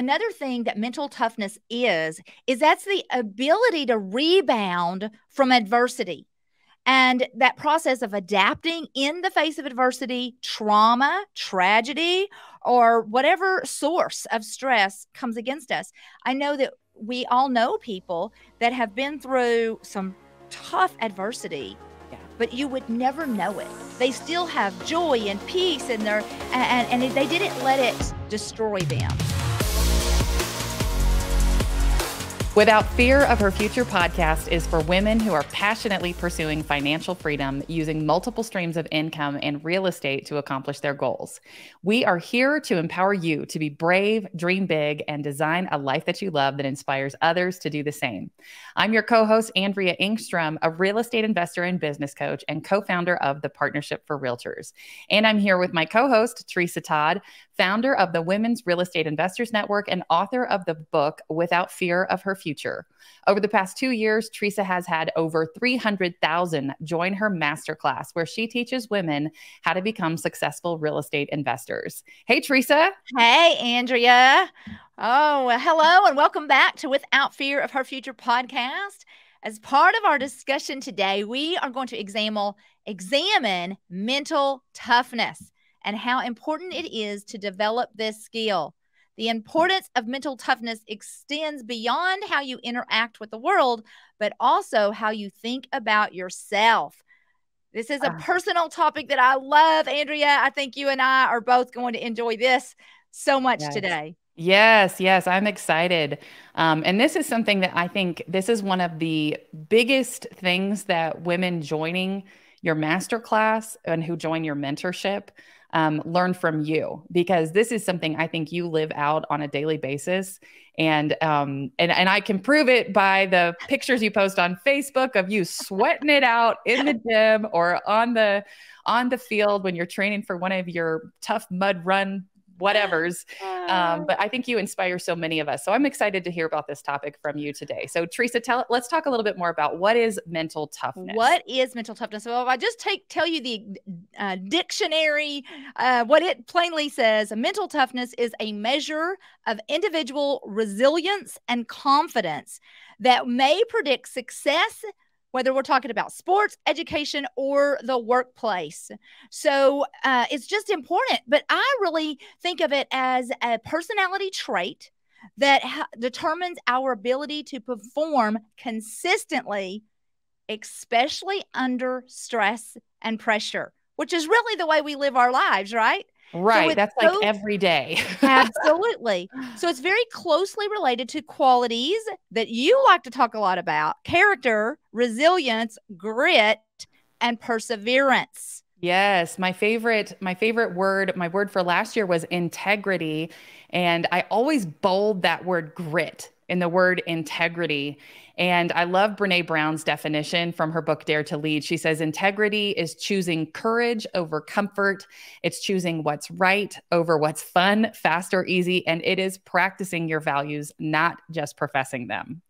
another thing that mental toughness is is that's the ability to rebound from adversity and that process of adapting in the face of adversity, trauma, tragedy, or whatever source of stress comes against us. I know that we all know people that have been through some tough adversity but you would never know it. They still have joy and peace in their and, and they didn't let it destroy them. Without Fear of Her Future podcast is for women who are passionately pursuing financial freedom using multiple streams of income and real estate to accomplish their goals. We are here to empower you to be brave, dream big, and design a life that you love that inspires others to do the same. I'm your co host, Andrea Engstrom, a real estate investor and business coach and co founder of the Partnership for Realtors. And I'm here with my co host, Tresa Todd, founder of the Women's Real Estate Investors Network and author of the book Without Fear of Her Future. Over the past two years, Tresa has had over 300,000 join her masterclass where she teaches women how to become successful real estate investors. Hey, Tresa. Hey, Andrea. Oh, well, hello, and welcome back to Without Fear of Her Future podcast. As part of our discussion today, we are going to examine, examine mental toughness and how important it is to develop this skill. The importance of mental toughness extends beyond how you interact with the world, but also how you think about yourself. This is a uh, personal topic that I love, Andrea. I think you and I are both going to enjoy this so much yes. today. Yes, yes, I'm excited. Um, and this is something that I think this is one of the biggest things that women joining your masterclass and who join your mentorship um, learn from you because this is something I think you live out on a daily basis. And um, and and I can prove it by the pictures you post on Facebook of you sweating it out in the gym or on the on the field when you're training for one of your tough mud run whatever's. Um, but I think you inspire so many of us. So I'm excited to hear about this topic from you today. So Tresa, tell let's talk a little bit more about what is mental toughness. What is mental toughness? Well, if I just take tell you the uh, dictionary, uh, what it plainly says, mental toughness is a measure of individual resilience and confidence that may predict success whether we're talking about sports, education, or the workplace. So uh, it's just important. But I really think of it as a personality trait that ha- determines our ability to perform consistently, especially under stress and pressure, which is really the way we live our lives, right? Right. So That's like every day. absolutely. So it's very closely related to qualities that you like to talk a lot about character, resilience, grit, and perseverance. Yes, my favorite my favorite word, my word for last year was integrity, and I always bold that word grit in the word integrity. And I love Brene Brown's definition from her book, Dare to Lead. She says, integrity is choosing courage over comfort, it's choosing what's right over what's fun, fast, or easy. And it is practicing your values, not just professing them.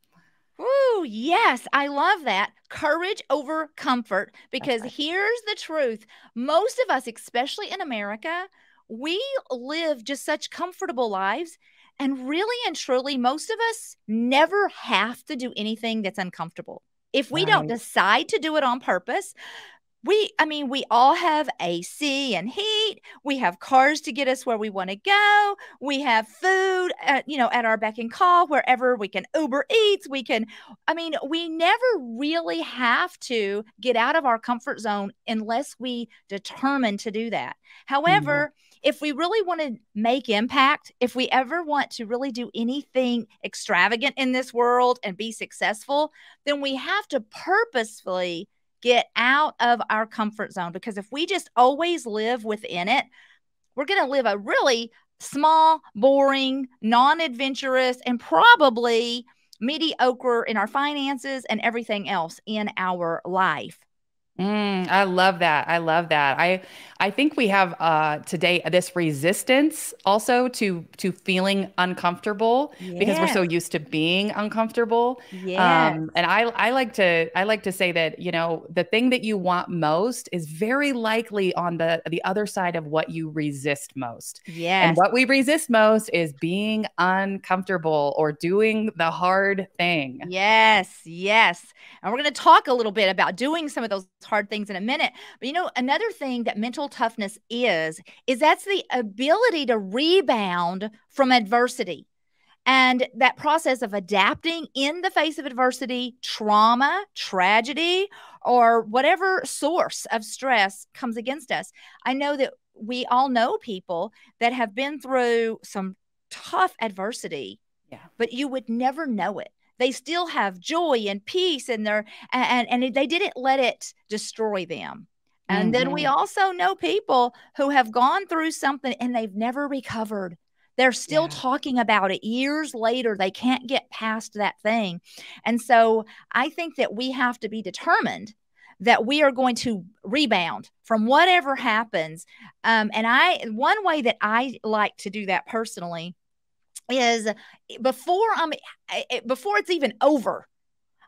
Ooh, yes, I love that. Courage over comfort. Because right. here's the truth most of us, especially in America, we live just such comfortable lives and really and truly, most of us never have to do anything that's uncomfortable. If we right. don't decide to do it on purpose, we, I mean, we all have AC and heat. We have cars to get us where we want to go. We have food, at, you know, at our beck and call wherever we can Uber Eats. We can, I mean, we never really have to get out of our comfort zone unless we determine to do that. However, mm-hmm if we really want to make impact, if we ever want to really do anything extravagant in this world and be successful, then we have to purposefully get out of our comfort zone because if we just always live within it, we're going to live a really small, boring, non adventurous, and probably mediocre in our finances and everything else in our life. Mm, I love that. I love that. I I think we have uh, today this resistance also to to feeling uncomfortable yes. because we're so used to being uncomfortable. Yeah. Um, and I I like to I like to say that you know the thing that you want most is very likely on the the other side of what you resist most. Yeah. And what we resist most is being uncomfortable or doing the hard thing. Yes. Yes. And we're going to talk a little bit about doing some of those hard things in a minute. But you know, another thing that mental toughness is, is that's the ability to rebound from adversity. And that process of adapting in the face of adversity, trauma, tragedy, or whatever source of stress comes against us. I know that we all know people that have been through some tough adversity, yeah. but you would never know it they still have joy and peace and their and and they didn't let it destroy them. And mm-hmm. then we also know people who have gone through something and they've never recovered. They're still yeah. talking about it years later. They can't get past that thing. And so i think that we have to be determined that we are going to rebound from whatever happens. Um, and i one way that i like to do that personally is before I'm before it's even over,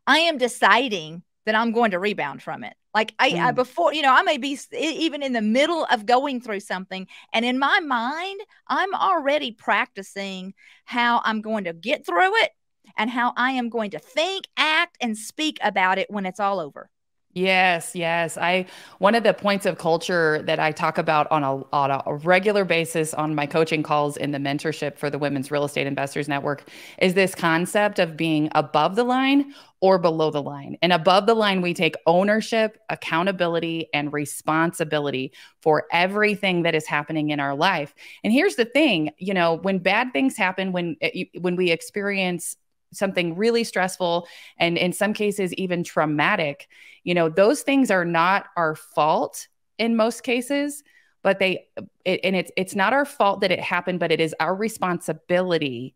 I am deciding that I'm going to rebound from it. Like I, mm. I, before, you know, I may be even in the middle of going through something, and in my mind, I'm already practicing how I'm going to get through it and how I am going to think, act, and speak about it when it's all over. Yes, yes. I one of the points of culture that I talk about on a on a regular basis on my coaching calls in the mentorship for the Women's Real Estate Investors Network is this concept of being above the line or below the line. And above the line we take ownership, accountability and responsibility for everything that is happening in our life. And here's the thing, you know, when bad things happen when eh, when we experience something really stressful and in some cases even traumatic you know those things are not our fault in most cases but they it, and it's it's not our fault that it happened but it is our responsibility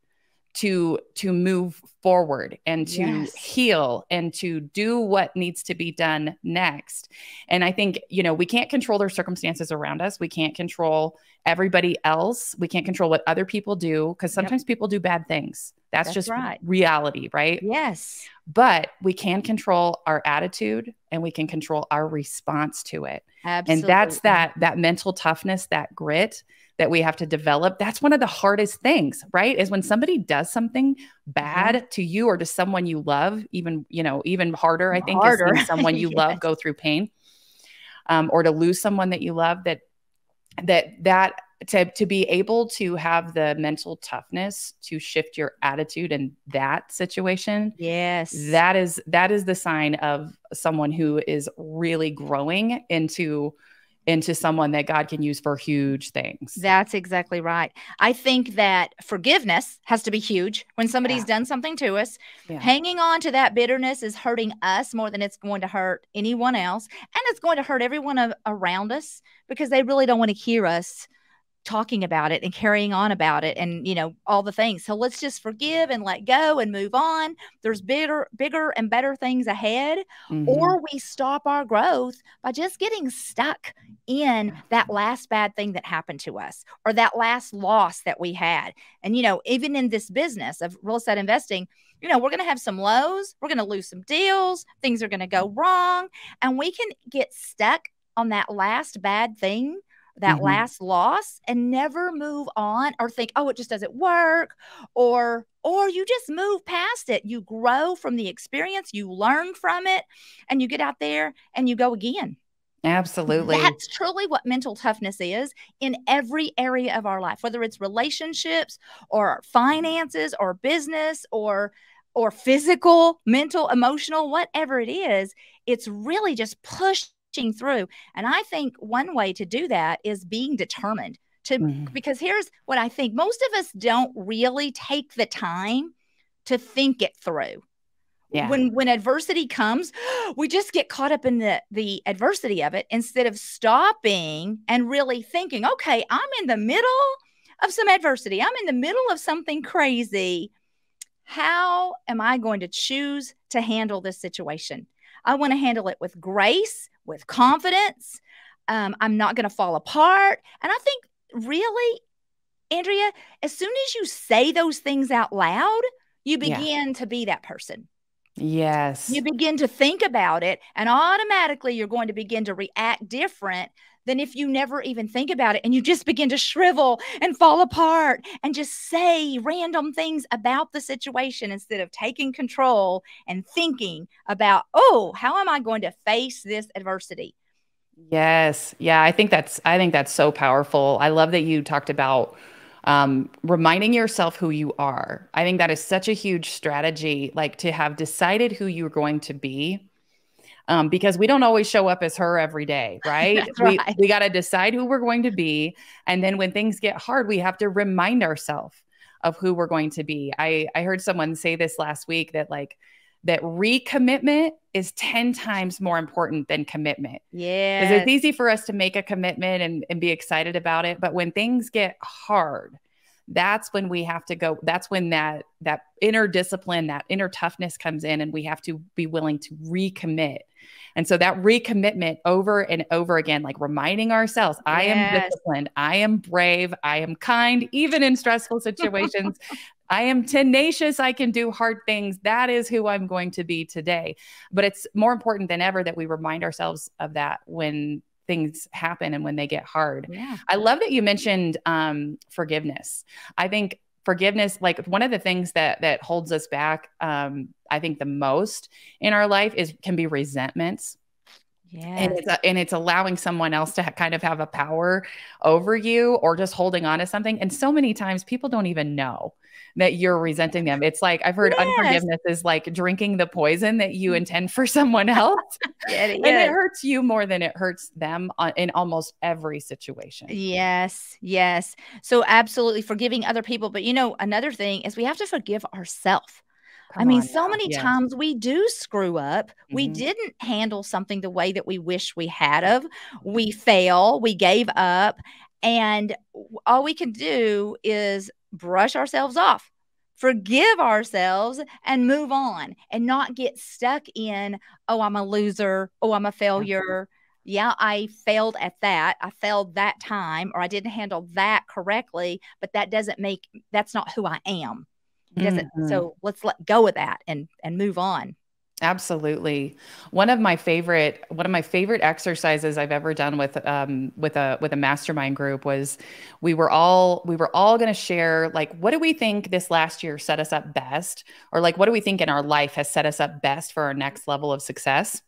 to to move forward and to yes. heal and to do what needs to be done next and i think you know we can't control their circumstances around us we can't control everybody else we can't control what other people do because sometimes yep. people do bad things that's, That's just right. reality, right? Yes. But we can control our attitude and we can control our response to it. Absolutely. And that's that that mental toughness, that grit that we have to develop. That's one of the hardest things, right? Is when somebody does something bad mm-hmm. to you or to someone you love, even, you know, even harder, I think, harder. is someone you yes. love go through pain. Um, or to lose someone that you love that that that to to be able to have the mental toughness to shift your attitude in that situation yes that is that is the sign of someone who is really growing into into someone that God can use for huge things. That's exactly right. I think that forgiveness has to be huge when somebody's yeah. done something to us. Yeah. Hanging on to that bitterness is hurting us more than it's going to hurt anyone else. And it's going to hurt everyone around us because they really don't want to hear us talking about it and carrying on about it and you know all the things. So let's just forgive and let go and move on. There's bigger bigger and better things ahead. Mm-hmm. or we stop our growth by just getting stuck in that last bad thing that happened to us or that last loss that we had. And you know even in this business of real estate investing you know, we're going to have some lows, we're going to lose some deals, things are going to go wrong, and we can get stuck on that last bad thing that mm-hmm. last loss and never move on or think oh it just doesn't work or or you just move past it you grow from the experience you learn from it and you get out there and you go again Absolutely. That's truly what mental toughness is in every area of our life, whether it's relationships or finances or business or or physical, mental, emotional, whatever it is, it's really just push through. And I think one way to do that is being determined to, mm. because here's what I think most of us don't really take the time to think it through. Yeah. When when adversity comes, we just get caught up in the the adversity of it instead of stopping and really thinking, okay, I'm in the middle of some adversity. I'm in the middle of something crazy. How am I going to choose to handle this situation? I want to handle it with grace, with confidence. Um, I'm not going to fall apart. And I think really, Andrea, as soon as you say those things out loud, you begin yeah. to be that person. Yes. You begin to think about it, and automatically you're going to begin to react different than if you never even think about it and you just begin to shrivel and fall apart and just say random things about the situation instead of taking control and thinking about, oh, how am I going to face this adversity? Yes. Yeah, I think that's I think that's so powerful. I love that you talked about um, reminding yourself who you are. I think that is such a huge strategy, like to have decided who you're going to be. Um, because we don't always show up as her every day, right? right. We, we got to decide who we're going to be. And then when things get hard, we have to remind ourselves of who we're going to be. I, I heard someone say this last week that, like, that recommitment is 10 times more important than commitment. Yeah. Because it's easy for us to make a commitment and, and be excited about it. But when things get hard, that's when we have to go that's when that that inner discipline that inner toughness comes in and we have to be willing to recommit and so that recommitment over and over again like reminding ourselves i am disciplined i am brave i am kind even in stressful situations I am tenacious. I can do hard things. That is who I'm going to be today. But it's more important than ever that we remind ourselves of that when things happen and when they get hard. Yeah. I love that you mentioned um, forgiveness. I think forgiveness, like one of the things that that holds us back, um, I think the most in our life is can be resentments. Yeah. And it's, a, and it's allowing someone else to ha- kind of have a power over you or just holding on to something. And so many times people don't even know that you're resenting them. It's like I've heard yes. unforgiveness is like drinking the poison that you mm. intend for someone else. yeah, and it hurts you more than it hurts them in almost every situation. Yes, yes. So absolutely forgiving other people. But you know, another thing is we have to forgive ourselves. I mean, so now. many yes. times we do screw up. Mm-hmm. We didn't handle something the way that we wish we had of. We fail, we gave up, and all we can do is brush ourselves off, forgive ourselves, and move on and not get stuck in, oh, I'm a loser. Oh, I'm a failure. Yeah, I failed at that. I failed that time, or I didn't handle that correctly, but that doesn't make that's not who I am. Doesn't. Mm-hmm. So let's let go of that and and move on. Absolutely. One of my favorite one of my favorite exercises I've ever done with um with a with a mastermind group was we were all we were all going to share like what do we think this last year set us up best or like what do we think in our life has set us up best for our next level of success.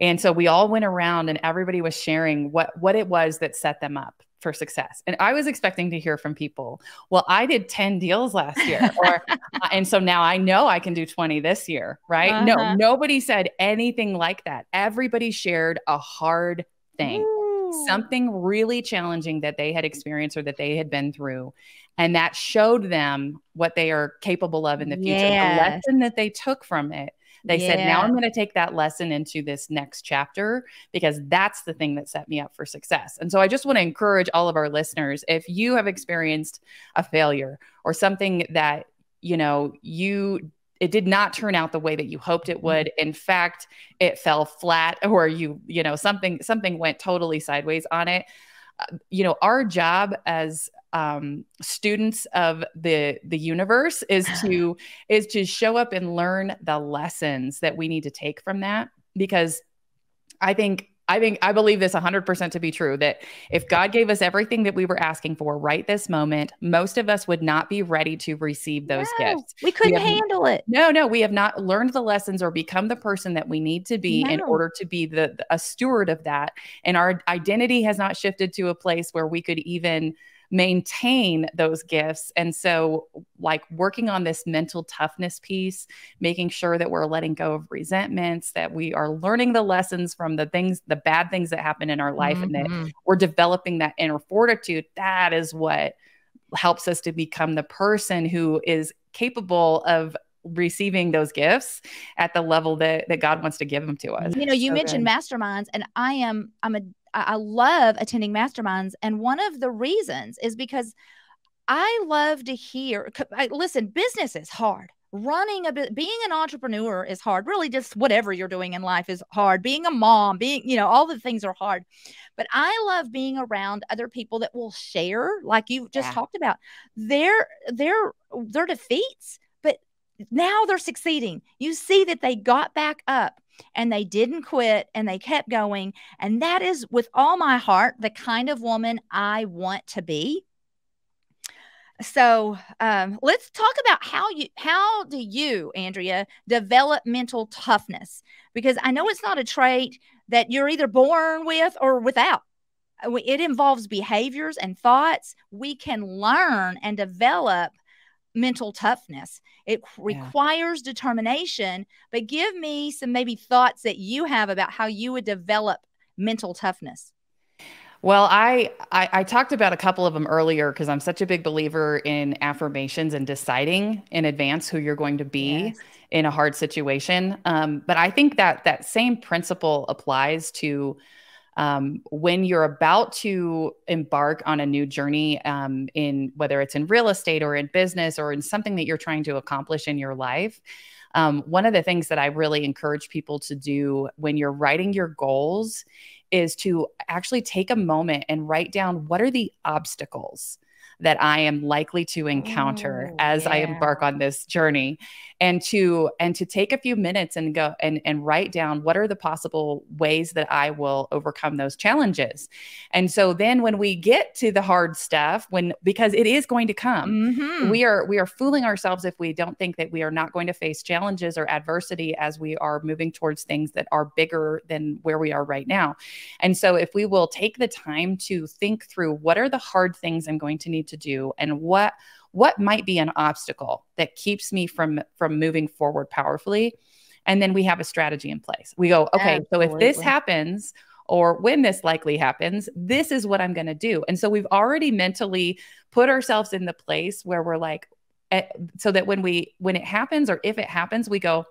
And so we all went around and everybody was sharing what what it was that set them up for success. And I was expecting to hear from people, well, I did 10 deals last year. Or, uh, and so now I know I can do 20 this year, right? Uh-huh. No, nobody said anything like that. Everybody shared a hard thing, Ooh. something really challenging that they had experienced or that they had been through. And that showed them what they are capable of in the future. Yes. The lesson that they took from it they yeah. said, now I'm going to take that lesson into this next chapter because that's the thing that set me up for success. And so I just want to encourage all of our listeners if you have experienced a failure or something that, you know, you it did not turn out the way that you hoped it would mm-hmm. in fact it fell flat or you you know something something went totally sideways on it you know our job as um, students of the the universe is to is to show up and learn the lessons that we need to take from that because I think I think I believe this 100% to be true that if God gave us everything that we were asking for right this moment, most of us would not be ready to receive those no, gifts. We couldn't we have, handle it. No, no, we have not learned the lessons or become the person that we need to be no. in order to be the a steward of that. And our identity has not shifted to a place where we could even maintain those gifts. And so, like working on this mental toughness piece, making sure that we're letting go of resentments, that we are learning the lessons from the things, the bad things that happen in our life, mm-hmm. and that mm-hmm. we're developing that inner fortitude. That is what helps us to become the person who is capable of receiving those gifts at the level that that God wants to give them to us. You know, you so mentioned good. masterminds and I am I'm a I love attending masterminds. And one of the reasons is because I love to hear, I, listen, business is hard. running a bit being an entrepreneur is hard really just whatever you're doing in life is hard being a mom being you know all the things are hard but i love being around other people that will share like you just yeah. talked about their their their defeats but now they're succeeding you see that they got back up and they didn't quit and they kept going and that is with all my heart the kind of woman i want to be. So um, let's talk about how you how do you andrea develop mental toughness? Because i know it's not a trait that you're either born with or without. Uh, it involves behaviors and thoughts. We can learn and develop mental toughness it yeah. requires determination but give me some maybe thoughts that you have about how you would develop mental toughness well, I, I, I talked about a couple of them earlier because I'm such a big believer in affirmations and deciding in advance who you're going to be yes. in a hard situation. Um, but I think that that same principle applies to um, when you're about to embark on a new journey um, in whether it's in real estate or in business or in something that you're trying to accomplish in your life. Um, one of the things that I really encourage people to do when you're writing your goals is to actually take a moment and write down what are the obstacles that I am likely to encounter oh, as yeah. I embark on this journey and to and to take a few minutes and go and and write down what are the possible ways that I will overcome those challenges. And so then when we get to the hard stuff when because it is going to come. Mm-hmm. We are we are fooling ourselves if we don't think that we are not going to face challenges or adversity as we are moving towards things that are bigger than where we are right now. And so if we will take the time to think through what are the hard things I'm going to need to do and what what might be an obstacle that keeps me from from moving forward powerfully. And then we have a strategy in place. We go okay Absolutely. so if this happens or when this likely happens this is what i'm going to do. And so we've already mentally put ourselves in the place where we're like eh, so that when we when it happens or if it happens we go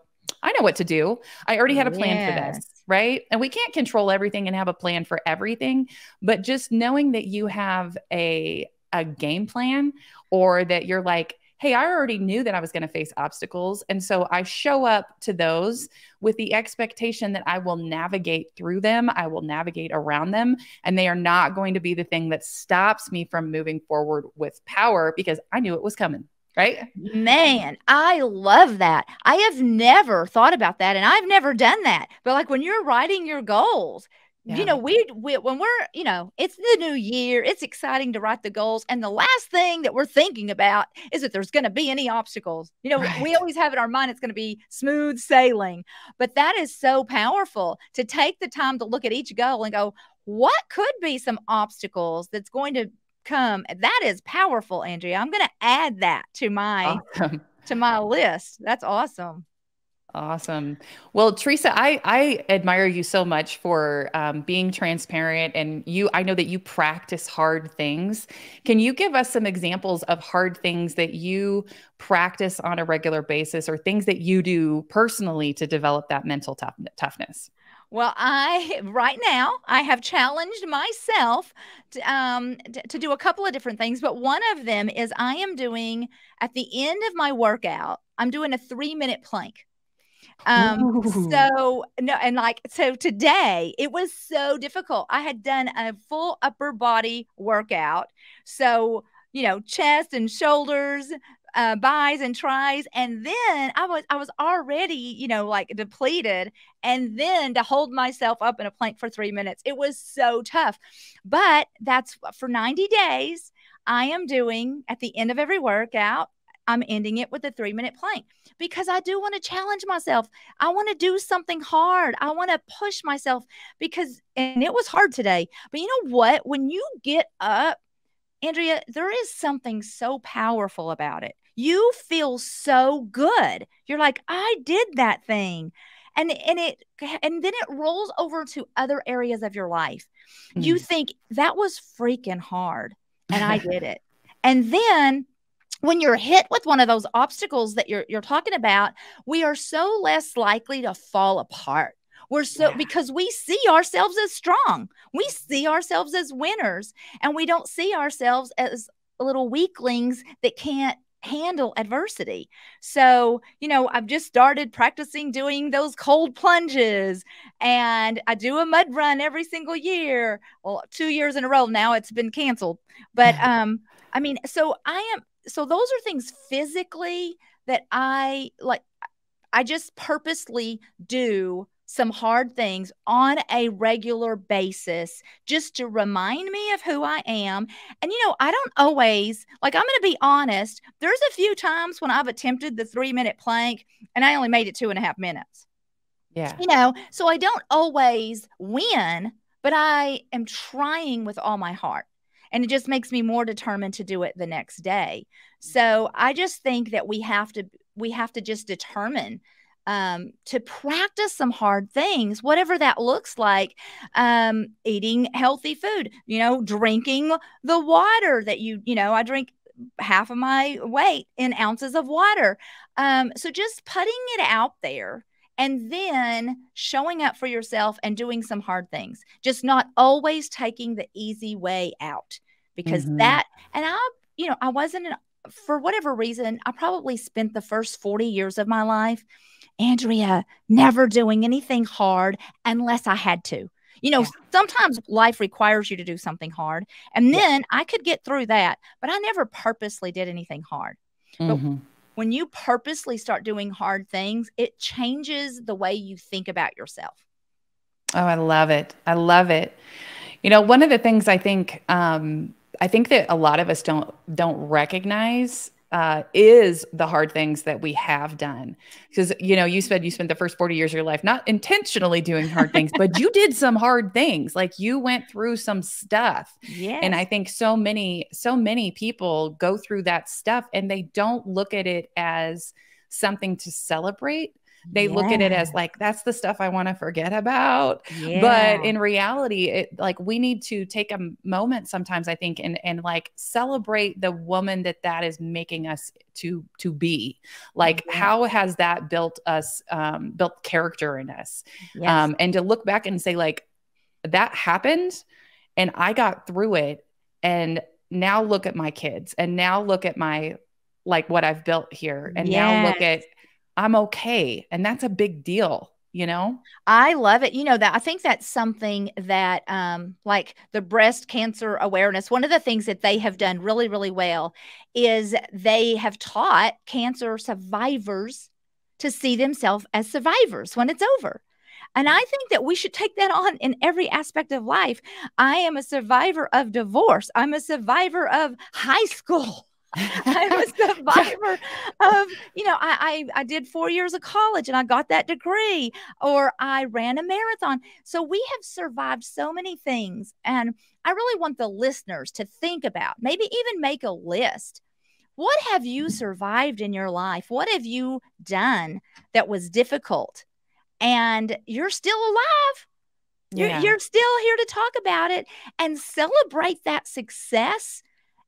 i know what to do. I already had a plan yes. for this right? And we can't control everything and have a plan for everything but just knowing that you have a a game plan or that you're like, hey, I already knew that I was going to face obstacles. And so I show up to those with the expectation that I will navigate through them, I will navigate around them, and they are not going to be the thing that stops me from moving forward with power because I knew it was coming. Right? Man, I love that. I have never thought about that and I've never done that. But like when you're writing your goals, yeah. You know, we, we when we're, you know, it's the new year, it's exciting to write the goals. And the last thing that we're thinking about is that there's going to be any obstacles. You know, right. we always have in our mind it's going to be smooth sailing. But that is so powerful to take the time to look at each goal and go, what could be some obstacles that's going to come? That is powerful, Andrea. I'm going to add that to my awesome. to my list. That's awesome. Awesome. Well, Tresa, I, I admire you so much for um, being transparent and you, I know that you practice hard things. Can you give us some examples of hard things that you practice on a regular basis or things that you do personally to develop that mental tough, toughness? Well, I right now I have challenged myself to, um, to, do a couple of different things, but one of them is I am doing at the end of my workout, I'm doing a three minute plank. Um, Ooh. so no, and like so today it was so difficult. I had done a full upper body workout. So, you know, chest and shoulders, uh, buys and tries and then i was i was already you know like depleted and then to hold myself up in a plank for three minutes it was so tough but that's for 90 days i am doing at the end of every workout I'm ending it with a three minute plank because I do want to challenge myself. I want to do something hard. I want to push myself because, and it was hard today. But you know what? When you get up, Andrea, there is something so powerful about it. You feel so good. You're like, I did that thing. And and it and then it rolls over to other areas of your life. Mm. You think that was freaking hard and I did it. And then when you're hit with one of those obstacles that you're you're talking about, we are so less likely to fall apart. We're so yeah. because we see ourselves as strong. We see ourselves as winners and we don't see ourselves as little weaklings that can't handle adversity. So, you know, I've just started practicing doing those cold plunges and I do a mud run every single year. Well, two years in a row now it's been canceled. But um I mean, so I am so those are things physically that I like I just purposely do some hard things on a regular basis just to remind me of who I am. And, you know, I don't always, like, I'm going to be honest, there's a few times when I've attempted the three minute plank and I only made it two and a half minutes. Yeah. You know, so I don't always win, but I am trying with all my heart. And it just makes me more determined to do it the next day. So I just think that we have to, we have to just determine um, to practice some hard things, whatever that looks like. Um, eating healthy food, you know, drinking the water that you, you know, I drink half of my weight in ounces of water. Um, so just putting it out there and then showing up for yourself and doing some hard things, just not always taking the easy way out because mm-hmm. that, and I, you know, I wasn't, for whatever reason, I probably spent the first 40 years of my life Andrea, never doing anything hard unless I had to. You know, yeah. sometimes life requires you to do something hard. And then yeah. I could get through that, but I never purposely did anything hard. Mm-hmm. But when you purposely start doing hard things, it changes the way you think about yourself. Oh, I love it. I love it. You know, one of the things I think um, I think that a lot of us don't don't recognize uh, is the hard things that we have done. Because, you know, you said you spent the first 40 years of your life not intentionally doing hard things, but you did some hard things. Like you went through some stuff. Yeah. And I think so many, so many people go through that stuff and they don't look at it as something to celebrate they yeah. look at it as like that's the stuff i want to forget about yeah. but in reality it like we need to take a moment sometimes i think and and like celebrate the woman that that is making us to to be like yeah. how has that built us um built character in us yes. um and to look back and say like that happened and i got through it and now look at my kids and now look at my like what I've built here and yes. now look at I'm okay. And that's a big deal, you know? I love it. You know, that I think that's something that, um, like the breast cancer awareness, one of the things that they have done really, really well is they have taught cancer survivors to see themselves as survivors when it's over. And I think that we should take that on in every aspect of life. I am a survivor of divorce. I'm a survivor of high school. I'm a survivor of, you know, I, I I did four years of college and I got that degree, or I ran a marathon. So we have survived so many things. And I really want the listeners to think about, maybe even make a list. What have you mm-hmm. survived in your life? What have you done that was difficult? And you're still alive. You're, yeah. you're still here to talk about it and celebrate that success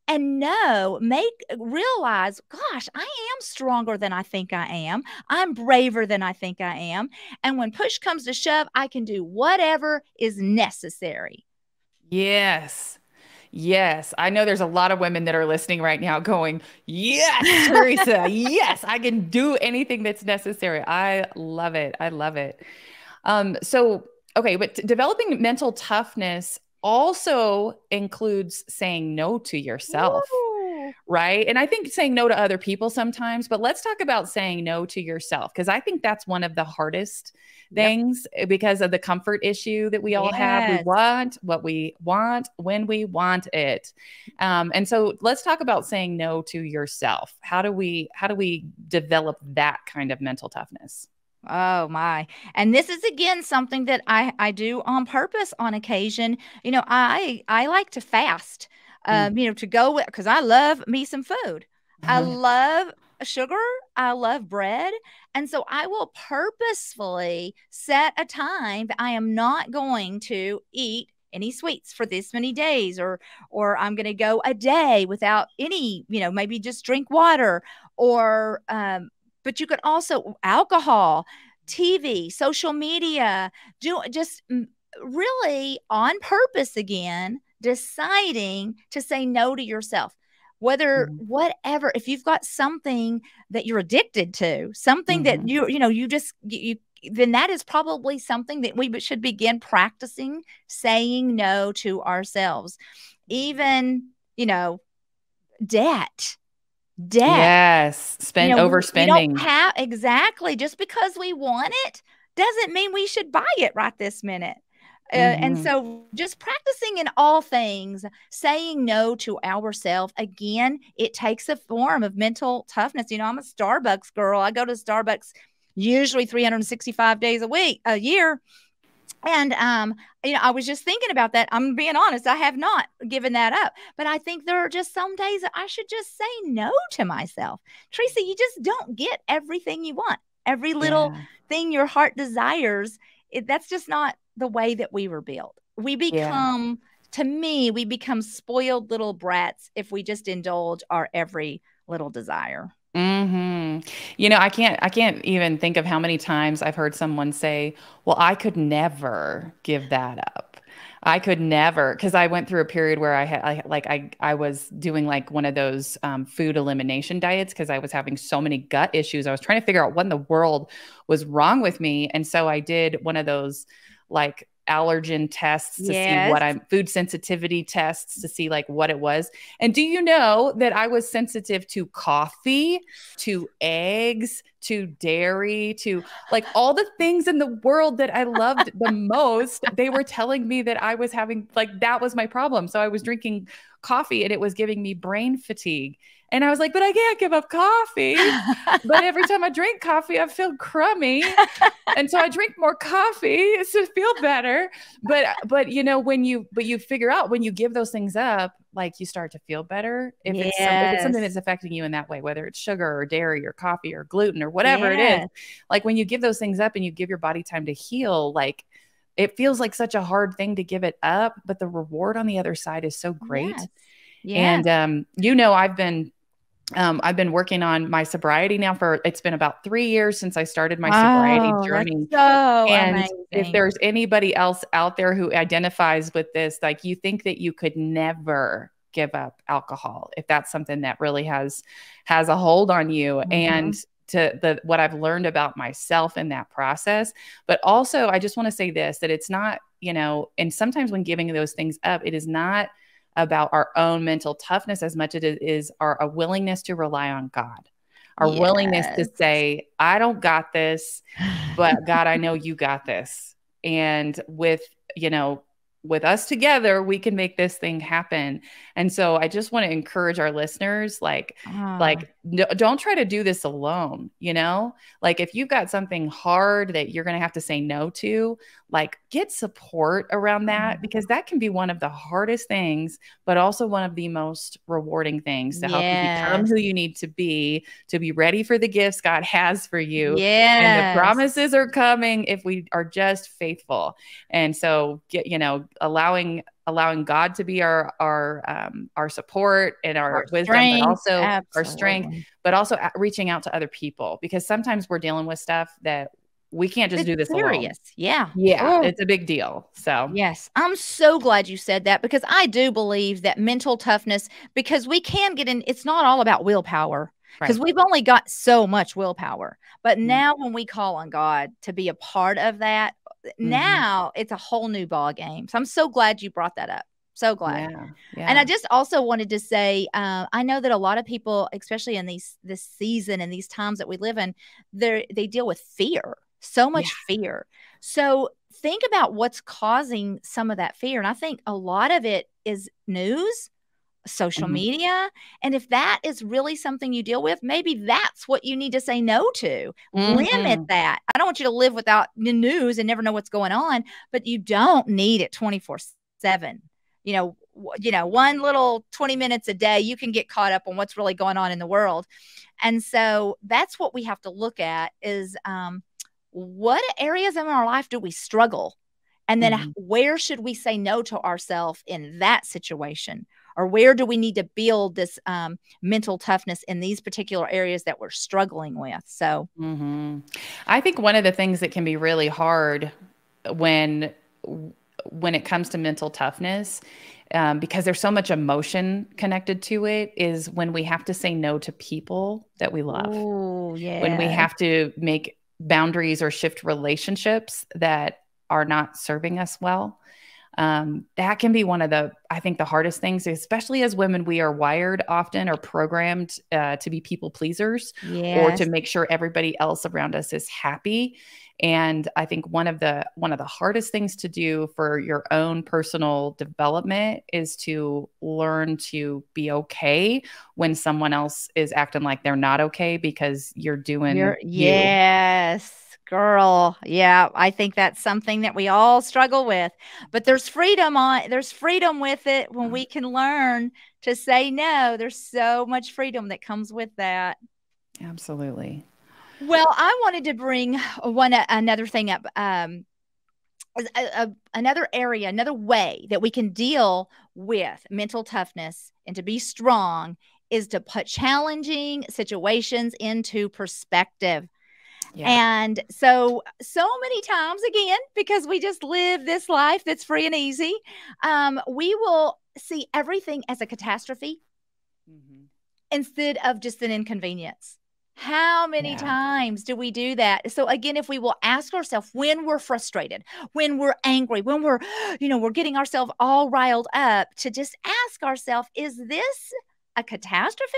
and know, make realize, gosh, I am stronger than I think I am. I'm braver than I think I am. And when push comes to shove, I can do whatever is necessary. Yes. Yes, I know there's a lot of women that are listening right now going, Yes, Tresa, yes, I can do anything that's necessary. I love it. I love it. Um, so, okay, but developing mental toughness also includes saying no to yourself. Right. And I think saying no to other people sometimes, but let's talk about saying no to yourself because I think that's one of the hardest things yep. because of the comfort issue that we all yes. have. We want what we want when we want it. Um, and so let's talk about saying no to yourself. How do we how do we develop that kind of mental toughness? Oh my. And this is again something that I I do on purpose on occasion. You know, I I like to fast. Mm. Um, you know, to go with cuz I love me some food. Mm-hmm. I love sugar, I love bread, and so I will purposefully set a time that I am not going to eat any sweets for this many days or or I'm going to go a day without any, you know, maybe just drink water or um but you could also alcohol, TV, social media, do just really on purpose again, deciding to say no to yourself. whether mm-hmm. whatever if you've got something that you're addicted to something mm-hmm. that you you know you just you then that is probably something that we should begin practicing saying no to ourselves even you know debt debt yes spend you know, overspending have, exactly just because we want it doesn't mean we should buy it right this minute uh, mm-hmm. and so just practicing in all things, saying no to ourselves. Again, it takes a form of mental toughness. You know, I'm a Starbucks girl. I go to Starbucks usually 365 days a week, a year. And um, you know, I was just thinking about that. I'm being honest, I have not given that up. But I think there are just some days that I should just say no to myself. Tracy, you just don't get everything you want. Every little yeah. thing your heart desires, it, that's just not the way that we were built. We become, yeah. to me, we become spoiled little brats if we just indulge our every little desire. Hmm. You know, I can't. I can't even think of how many times I've heard someone say, "Well, I could never give that up." I could never because I went through a period where I had I, like I I was doing like one of those um, food elimination diets because I was having so many gut issues. I was trying to figure out what in the world was wrong with me, and so I did one of those like allergen tests to yes. see what I'm food sensitivity tests to see like what it was. And do you know that I was sensitive to coffee, to eggs, to dairy, to like all the things in the world that I loved the most? They were telling me that I was having like that was my problem. So I was drinking coffee and it was giving me brain fatigue. And I was like, but I can't give up coffee. but every time I drink coffee, I feel crummy. and so I drink more coffee to feel better. But but you know, when you but you figure out when you give those things up, like you start to feel better if, yes. it's, some, if it's something that's affecting you in that way, whether it's sugar or dairy or coffee or gluten or whatever yes. it is. Like when you give those things up and you give your body time to heal, like it feels like such a hard thing to give it up, but the reward on the other side is so great. Yes. Yeah. And um, you know, I've been um, I've been working on my sobriety now for it's been about three years since I started my sobriety oh, journey. So and amazing. if there's anybody else out there who identifies with this, like you think that you could never give up alcohol if that's something that really has has a hold on you mm-hmm. and to the what I've learned about myself in that process. But also I just want to say this that it's not, you know, and sometimes when giving those things up, it is not about our own mental toughness as much as it is our a willingness to rely on God. Our yes. willingness to say, I don't got this, but God, I know you got this. And with, you know, with us together, we can make this thing happen. And so I just want to encourage our listeners like uh. like no, don't try to do this alone, you know? Like if you've got something hard that you're going to have to say no to, like get support around that mm-hmm. because that can be one of the hardest things, but also one of the most rewarding things to yes. help you become who you need to be, to be ready for the gifts God has for you. Yeah. And the promises are coming if we are just faithful. And so get, you know, allowing allowing God to be our our um, our support and our, our wisdom, strength, but also absolutely. our strength, but also reaching out to other people because sometimes we're dealing with stuff that we can't just it's do this serious. Alone. Yeah. Yeah. Oh. It's a big deal. So, yes, I'm so glad you said that because I do believe that mental toughness, because we can get in, it's not all about willpower because right. we've only got so much willpower. But mm-hmm. now when we call on God to be a part of that, mm-hmm. now it's a whole new ball game. So I'm so glad you brought that up. So glad. Yeah, yeah. And I just also wanted to say, uh, I know that a lot of people, especially in these this season and these times that we live in, they they deal with fear so much yeah. fear. So think about what's causing some of that fear. And I think a lot of it is news, social mm-hmm. media. And if that is really something you deal with, maybe that's what you need to say no to. Mm-hmm. Limit that. I don't want you to live without the news and never know what's going on, but you don't need it 24 7. You know, you know, one little 20 minutes a day, you can get caught up on what's really going on in the world. And so that's what we have to look at is um, what areas in our life do we struggle? And then mm-hmm. where should we say no to ourselves in that situation? Or where do we need to build this um, mental toughness in these particular areas that we're struggling with? So, mm-hmm. I think one of the things that can be really hard when when it comes to mental toughness, um, because there's so much emotion connected to it, is when we have to say no to people that we love. Oh, yeah. When we have to make boundaries or shift relationships that are not serving us well. Um, that can be one of the, I think, the hardest things, especially as women. We are wired often or programmed uh, to be people pleasers yes. or to make sure everybody else around us is happy and i think one of the one of the hardest things to do for your own personal development is to learn to be okay when someone else is acting like they're not okay because you're doing you're, you. yes girl. Yeah i think that's something that we all struggle with. But there's freedom on there's freedom with it when we can learn to say no. There's so much freedom that comes with that. Absolutely well, I wanted to bring one another thing up. Um, a, a, another area, another way that we can deal with mental toughness and to be strong is to put challenging situations into perspective. Yeah. And so, so many times, again, because we just live this life that's free and easy, um, we will see everything as a catastrophe mm-hmm. instead of just an inconvenience. How many yeah. times do we do that? So again, if we will ask ourselves when we're frustrated, when we're angry, when we're, you know, we're getting ourselves all riled up to just ask ourselves, is this a catastrophe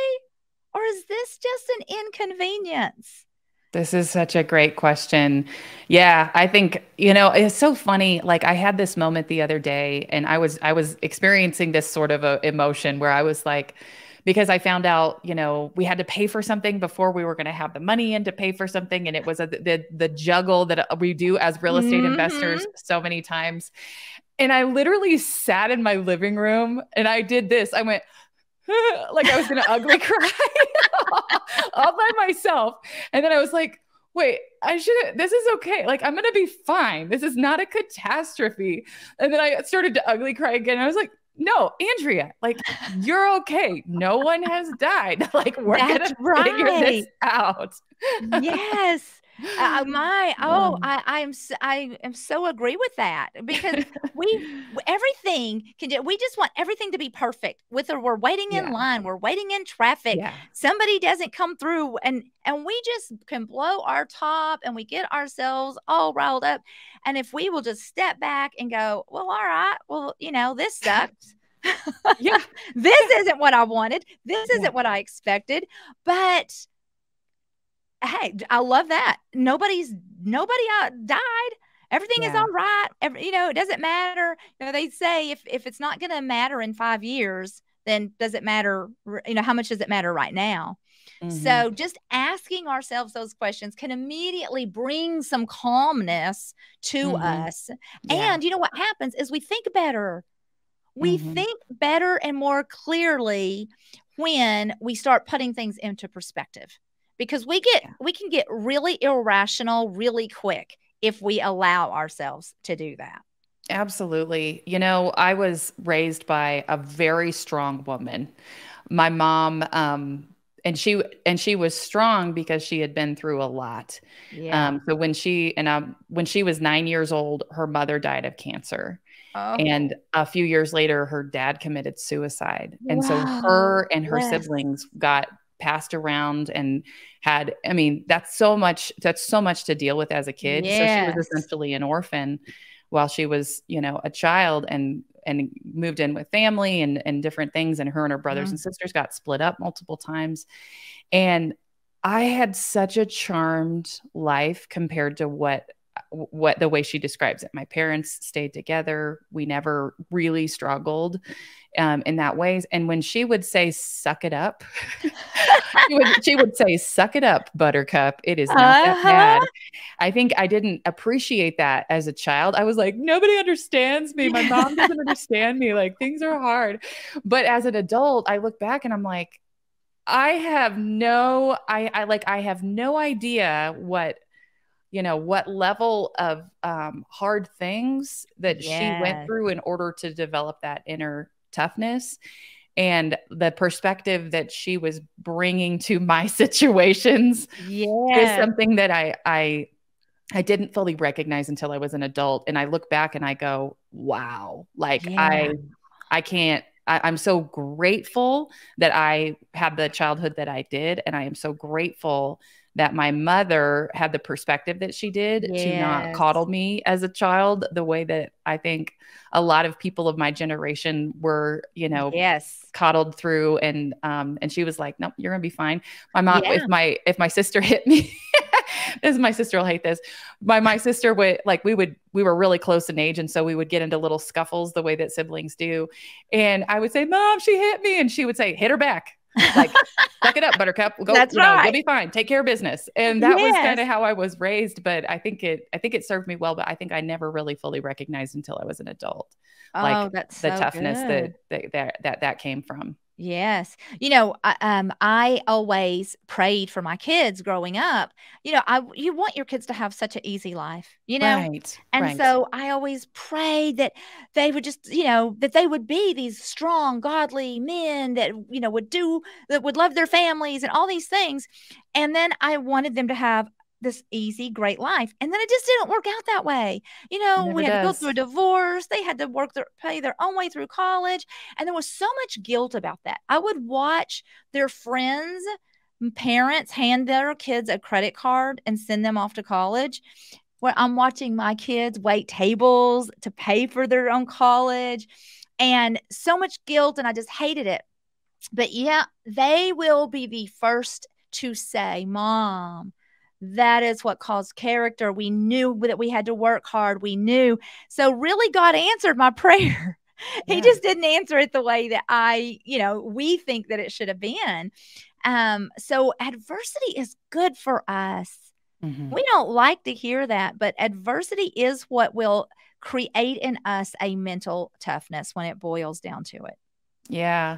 or is this just an inconvenience? This is such a great question. Yeah, I think, you know, it's so funny. Like I had this moment the other day and I was I was experiencing this sort of a emotion where I was like, because I found out, you know, we had to pay for something before we were going to have the money in to pay for something. And it was a, the, the juggle that uh, we do as real estate mm-hmm. investors so many times. And I literally sat in my living room and I did this. I went, like I was going to ugly cry all by myself. And then I was like, wait, I should this is okay. Like I'm gonna be fine. This is not a catastrophe. And then I started to ugly cry again. I was like, no, Andrea, like you're okay. No one has died. Like we're That's gonna right. figure this out. yes. Uh, my oh, I I am I am so agree with that because we everything can do. We just want everything to be perfect. With her, we're waiting in yeah. line, we're waiting in traffic. Yeah. Somebody doesn't come through, and and we just can blow our top, and we get ourselves all riled up. And if we will just step back and go, well, all right, well, you know, this sucks. yeah, this isn't what I wanted. This isn't what I expected, but hey, I love that. Nobody's nobody uh, died. Everything yeah. is all right. Every, you know, it doesn't matter. You know, they say if if it's not going to matter in five years, then does it matter? You know, how much does it matter right now? Mm-hmm. So just asking ourselves those questions can immediately bring some calmness to mm-hmm. us. Yeah. And you know what happens is we think better. We mm-hmm. think better and more clearly when we start putting things into perspective because we get we can get really irrational really quick if we allow ourselves to do that. Absolutely. You know, I was raised by a very strong woman. My mom um and she and she was strong because she had been through a lot. Yeah. Um, so when she and um, when she was nine years old, her mother died of cancer. Oh. And a few years later, her dad committed suicide. And wow. so her and her yes. siblings got passed around and had i mean that's so much that's so much to deal with as a kid yes. so she was essentially an orphan while she was you know a child and and moved in with family and and different things and her and her brothers mm-hmm. and sisters got split up multiple times and i had such a charmed life compared to what what the way she describes it. My parents stayed together. We never really struggled um, in that ways. And when she would say, suck it up, she, would, she, would, say, suck it up, buttercup. It is not uh-huh. that bad. I think I didn't appreciate that as a child. I was like, nobody understands me. My mom doesn't understand me. Like things are hard. But as an adult, I look back and I'm like, I have no, I, I like, I have no idea what you know what level of um, hard things that yes. she went through in order to develop that inner toughness and the perspective that she was bringing to my situations yes. is something that I I I didn't fully recognize until I was an adult. And I look back and I go, wow, like yeah. I, I can't, I, am so grateful that I had the childhood that I did. And I am so grateful that my mother had the perspective that she did yes. to not coddle me as a child the way that I think a lot of people of my generation were, you know, yes, coddled through and um and she was like, "Nope, you're going to be fine." My mom yeah. if my if my sister hit me this is my sister will hate this. My my sister would like we would we were really close in age and so we would get into little scuffles the way that siblings do. And I would say, "Mom, she hit me." And she would say, "Hit her back." Like suck it up buttercup. We'll go That's you right. know, you'll be fine. Take care of business. And that yes. was kind of how i was raised but i think it i think it served me well but i think i never really fully recognized until i was an adult oh, like that's the so toughness that, that that that that came from Yes. You know, I, um, I always prayed for my kids growing up. You know, I you want your kids to have such an easy life, you know? Right. And right. so I always prayed that they would just, you know, that they would be these strong, godly men that, you know, would do that would love their families and all these things. And then I wanted them to have this easy, great life. And then it just didn't work out that way. You know, we had does. to go through a divorce. They had to work their pay their own way through college. And there was so much guilt about that. I would watch their friends, parents hand their kids a credit card and send them off to college. Where I'm watching my kids wait tables to pay for their own college and so much guilt. And I just hated it. But yeah, they will be the first to say, Mom, that is what caused character. We knew that we had to work hard. We knew. So, really, God answered my prayer. Yeah. he just didn't answer it the way that I, you know, we think that it should have been. Um, so, adversity is good for us. Mm-hmm. We don't like to hear that, but adversity is what will create in us a mental toughness when it boils down to it. Yeah.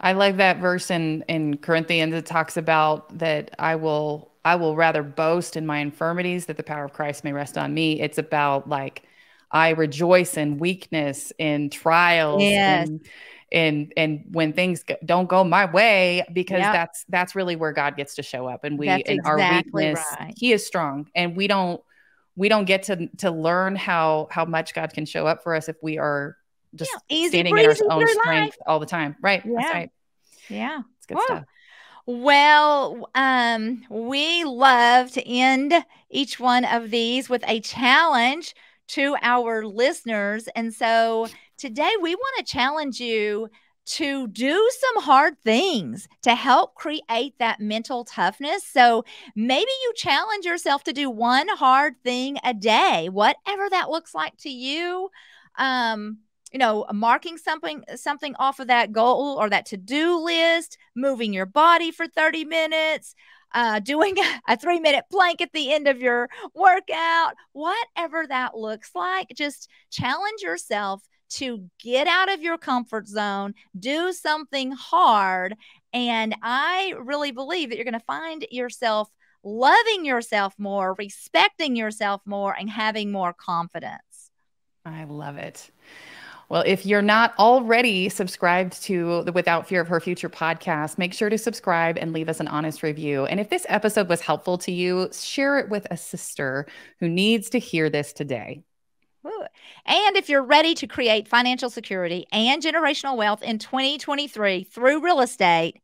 I like that verse in in Corinthians it talks about that I will I will rather boast in my infirmities that the power of Christ may rest on me. It's about like I rejoice in weakness, in trials, yes. and and and when things don't go my way, because yep. that's that's really where God gets to show up, and we that's in exactly our weakness, right. He is strong, and we don't we don't get to to learn how how much God can show up for us if we are just yeah, standing in our own strength life. all the time. Right. Yeah. That's right. Yeah. It's good Whoa. stuff. Well, um, we love to end each one of these with a challenge to our listeners. And so today we want to challenge you to do some hard things to help create that mental toughness. So maybe you challenge yourself to do one hard thing a day, whatever that looks like to you. Um, you know, marking something something off of that goal or that to-do list, moving your body for 30 minutes, uh, doing a three minute plank at the end of your workout, whatever that looks like, just challenge yourself to get out of your comfort zone, do something hard. And I really believe that you're going to find yourself loving yourself more, respecting yourself more, and having more confidence. I love it. Well, if you're not already subscribed to the Without Fear of Her Future podcast, make sure to subscribe and leave us an honest review. And if this episode was helpful to you, share it with a sister who needs to hear this today. And if you're ready to create financial security and generational wealth in 2023 through real estate,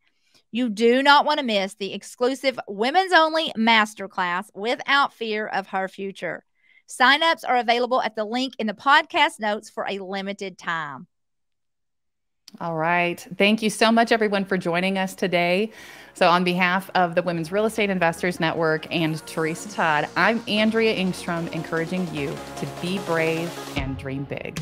you do not want to miss the exclusive women's only masterclass without fear of her future. Signups are available at the link in the podcast notes for a limited time. All right. Thank you so much, everyone, for joining us today. So, on behalf of the Women's Real Estate Investors Network and Tresa Todd, I'm Andrea Engstrom, encouraging you to be brave and dream big.